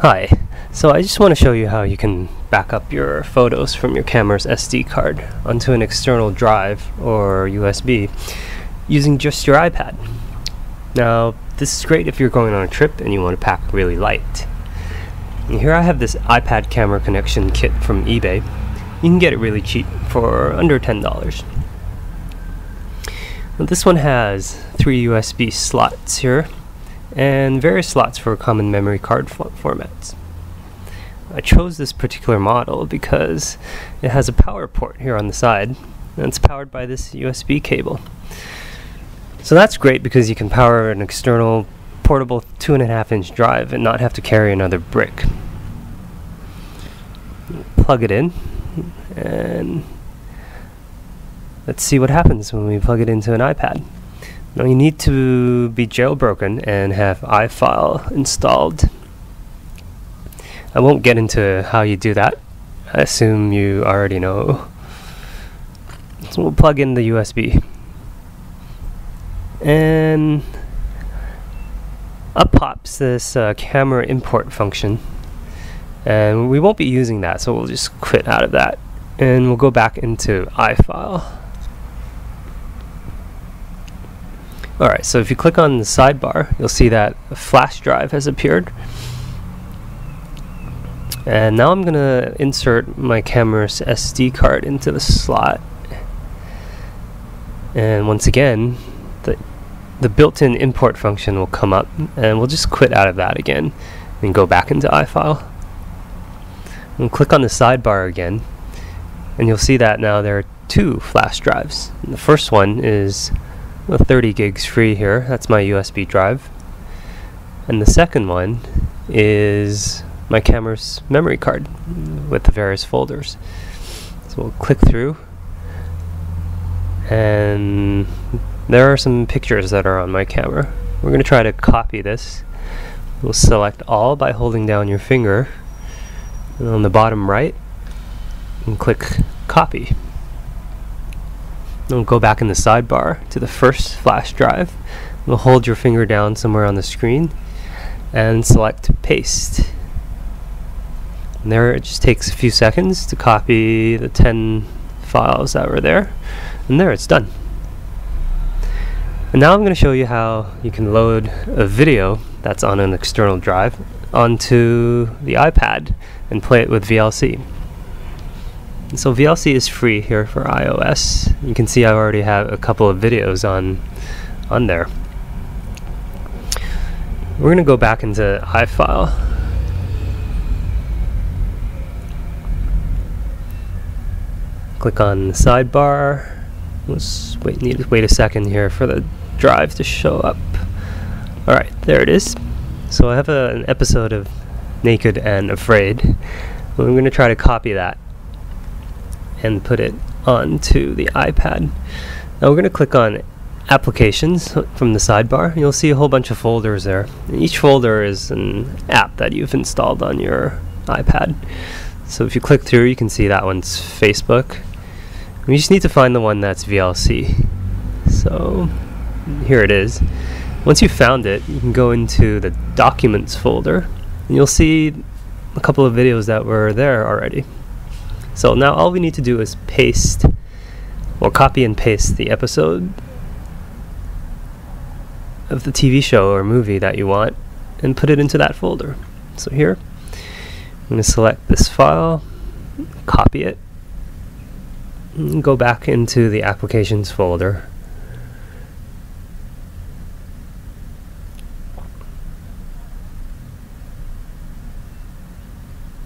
Hi, so I just want to show you how you can back up your photos from your camera's SD card onto an external drive or USB using just your iPad. Now, this is great if you're going on a trip and you want to pack really light. And here I have this iPad camera connection kit from eBay. You can get it really cheap for under $10. Now, this one has three USB slots here and various slots for common memory card formats. I chose this particular model because it has a power port here on the side and it's powered by this USB cable. So that's great because you can power an external portable two and a half inch drive and not have to carry another brick. Plug it in and let's see what happens when we plug it into an iPad. Now you need to be jailbroken and have iFile installed. I won't get into how you do that. I assume you already know. So we'll plug in the USB. And up pops this uh, camera import function. And we won't be using that, so we'll just quit out of that. And we'll go back into iFile. Alright, so if you click on the sidebar, you'll see that a flash drive has appeared. And now I'm going to insert my camera's SD card into the slot. And once again, the, the built-in import function will come up, and we'll just quit out of that again and go back into iFile. And click on the sidebar again, and you'll see that now there are two flash drives. And the first one is 30 gigs free here. That's my USB drive. And the second one is my camera's memory card with the various folders. So we'll click through and there are some pictures that are on my camera. We're going to try to copy this. We'll select all by holding down your finger and on the bottom right and click copy. Then we'll go back in the sidebar to the first flash drive. We'll hold your finger down somewhere on the screen and select paste. And there it just takes a few seconds to copy the 10 files that were there. And there it's done. And now I'm going to show you how you can load a video that's on an external drive onto the iPad and play it with VLC. So VLC is free here for iOS. You can see I already have a couple of videos on on there. We're going to go back into iFile. Click on the sidebar. Let's wait need to wait a second here for the drive to show up. Alright, there it is. So I have a, an episode of Naked and Afraid. I'm going to try to copy that and put it onto the iPad. Now we're going to click on applications from the sidebar. You'll see a whole bunch of folders there. each folder is an app that you've installed on your iPad. So if you click through, you can see that one's Facebook. We just need to find the one that's VLC. So here it is. Once you've found it, you can go into the Documents folder, and you'll see a couple of videos that were there already. So now all we need to do is paste or copy and paste the episode of the TV show or movie that you want and put it into that folder. So here, I'm going to select this file, copy it, and go back into the applications folder.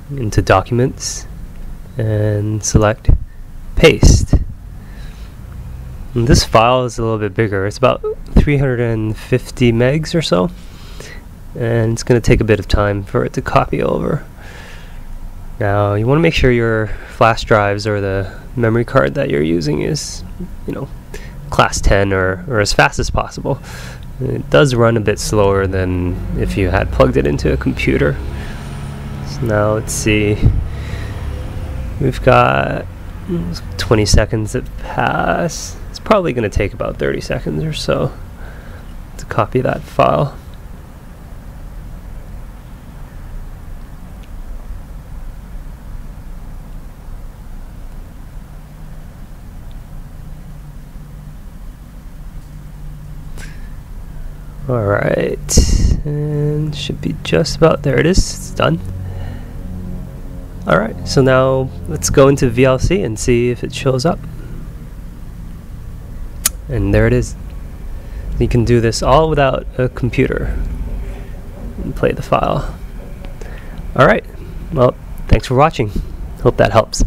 Into documents and select paste. And this file is a little bit bigger. It's about 350 megs or so. And it's going to take a bit of time for it to copy over. Now, you want to make sure your flash drives or the memory card that you're using is, you know, class 10 or, or as fast as possible. It does run a bit slower than if you had plugged it into a computer. So now let's see. We've got 20 seconds that pass. It's probably going to take about 30 seconds or so to copy that file. Alright, and should be just about there it is, it's done. Alright, so now let's go into VLC and see if it shows up. And there it is. You can do this all without a computer and play the file. Alright, well, thanks for watching. Hope that helps.